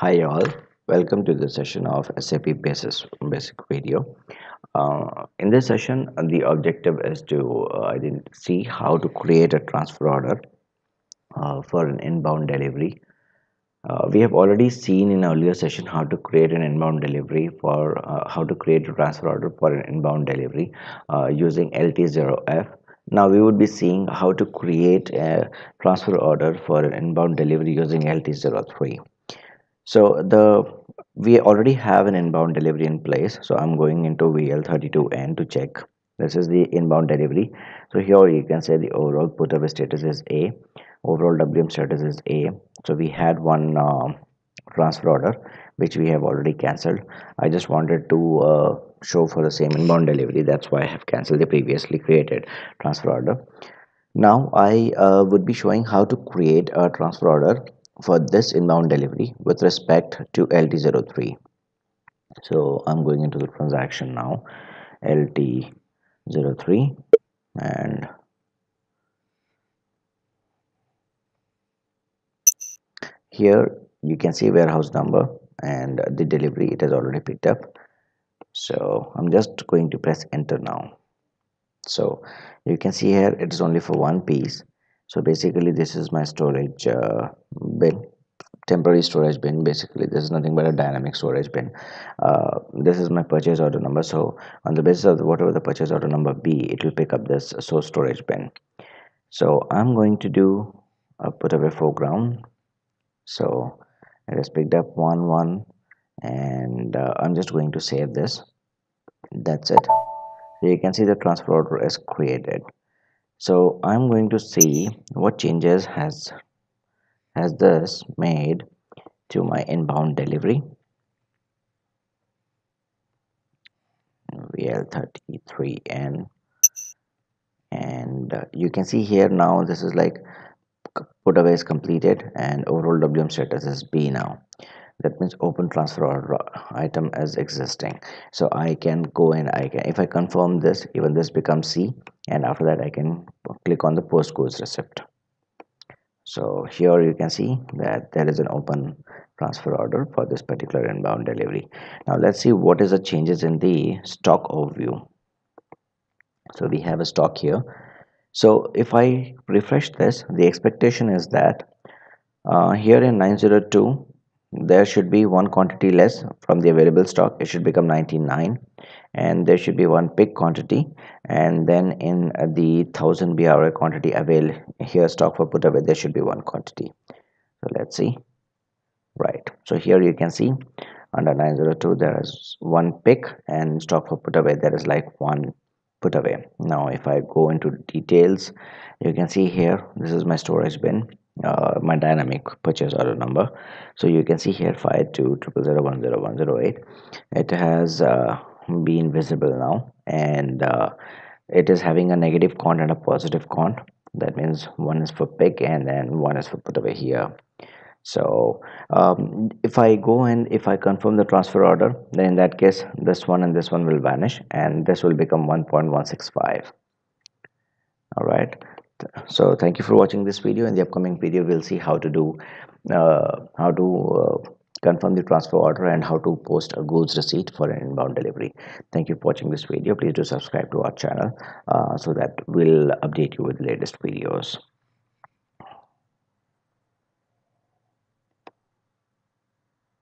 Hi all, welcome to the session of SAP Basis Basic Video. Uh, in this session, the objective is to uh, see how to create a transfer order uh, for an inbound delivery. Uh, we have already seen in earlier session how to create an inbound delivery for uh, how to create a transfer order for an inbound delivery uh, using LT0F. Now we would be seeing how to create a transfer order for an inbound delivery using LT03 so the we already have an inbound delivery in place. So i'm going into vl32n to check. This is the inbound delivery. So here you can say the overall put away status is a. Overall wm status is a. So we had one uh, transfer order which we have already cancelled. I just wanted to uh, show for the same inbound delivery. That's why i have cancelled the previously created transfer order. Now i uh, would be showing how to create a transfer order for this inbound delivery with respect to LT03 so I'm going into the transaction now. LT03 and here you can see warehouse number and the delivery it has already picked up. So I'm just going to press enter now. So you can see here it is only for one piece so basically this is my storage uh, bin. Temporary storage bin basically. This is nothing but a dynamic storage bin. Uh, this is my purchase order number. So on the basis of whatever the purchase order number be it will pick up this source storage bin. So i'm going to do a put away foreground so it has picked up one one and uh, i'm just going to save this. That's it. So you can see the transfer order is created so I'm going to see what changes has has this made to my inbound delivery. VL33N and uh, you can see here now this is like put away is completed and overall WM status is B now that means open transfer order item as existing. So i can go and i can if i confirm this even this becomes c and after that i can click on the post goods receipt so here you can see that there is an open transfer order for this particular inbound delivery. Now let's see what is the changes in the stock overview. So we have a stock here. So if i refresh this the expectation is that uh, here in 902 there should be one quantity less from the available stock. It should become 99 and there should be one pick quantity. And then in the 1000 BRA quantity avail here stock for put away there should be one quantity. So let's see. Right. So here you can see under 902 there is one pick and stock for put away. There is like one put away. Now if I go into details you can see here this is my storage bin uh, my dynamic purchase order number. So you can see here 5200100108 it has uh, been visible now and uh, it is having a negative count and a positive count that means one is for pick and then one is for put over here. So um, if I go and if I confirm the transfer order then in that case this one and this one will vanish and this will become 1.165 all right so thank you for watching this video. In the upcoming video we'll see how to do uh, how to uh, confirm the transfer order and how to post a goods receipt for an inbound delivery. Thank you for watching this video. Please do subscribe to our channel uh, so that we'll update you with the latest videos